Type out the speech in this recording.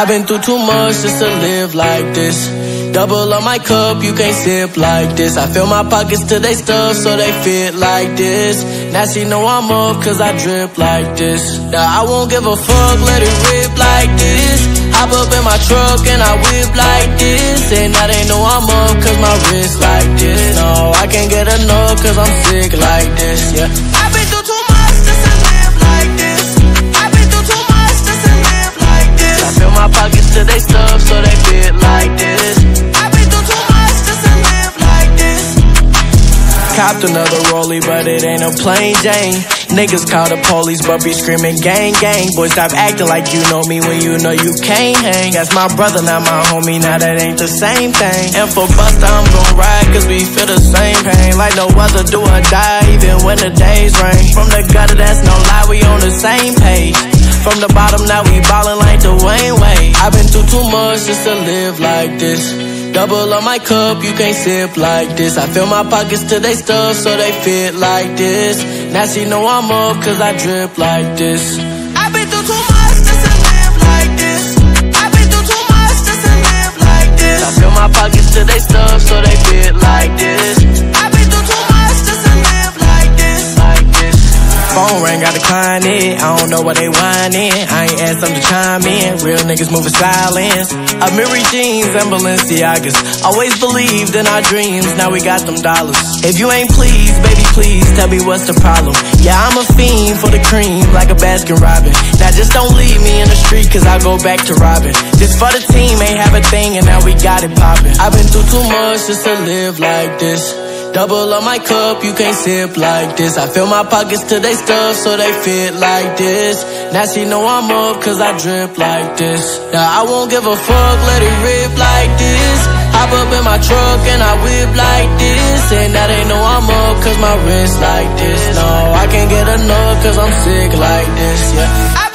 I've been through too much just to live like this. Double up my cup, you can't sip like this. I fill my pockets till they stuff so they fit like this. Now she know I'm up cause I drip like this. Now I won't give a fuck, let it rip like this. Hop up in my truck and I whip like this. And now they know I'm up cause my wrist like this. No, I can't get enough cause I'm sick like this, yeah. Copped another rollie, but it ain't a plain Jane. Niggas call the police, but be screaming gang, gang. Boy, stop acting like you know me when you know you can't hang. That's my brother, not my homie, now that ain't the same thing. And for Busta, I'm gon' ride, cause we feel the same pain. Like no other, do or die, even when the days rain. From the gutter, that's no lie, we on the same page. From the bottom, now we ballin' like the Wayne Wade. I've been through too much just to live like this. Double up my cup, you can't sip like this. I fill my pockets to they stuff so they fit like this. Now she know I'm up cause I drip like this. I've been through too much just to live like this. I've been through too much just to live like this. I fill my pockets they stuff so they fit like this. Phone ring, got decline it. I don't know what they whining. I ain't asked them to chime in. Real niggas moving silence. Amiri jeans and Balenciagas. Always believed in our dreams. Now we got them dollars. If you ain't pleased, baby, please tell me what's the problem. Yeah, I'm a fiend for the cream, like a Baskin Robin. Now just don't leave me in the street, cause I'll go back to robbing. This for the team, ain't have a thing, and now we got it poppin'. I've been through too much just to live like this. Double up my cup, you can't sip like this. I fill my pockets to they stuff so they fit like this. Now she know I'm up cause I drip like this. Now I won't give a fuck, let it rip like this. Hop up in my truck and I whip like this. And now they know I'm up cause my wrist like this. No, I can't get enough cause I'm sick like this, yeah.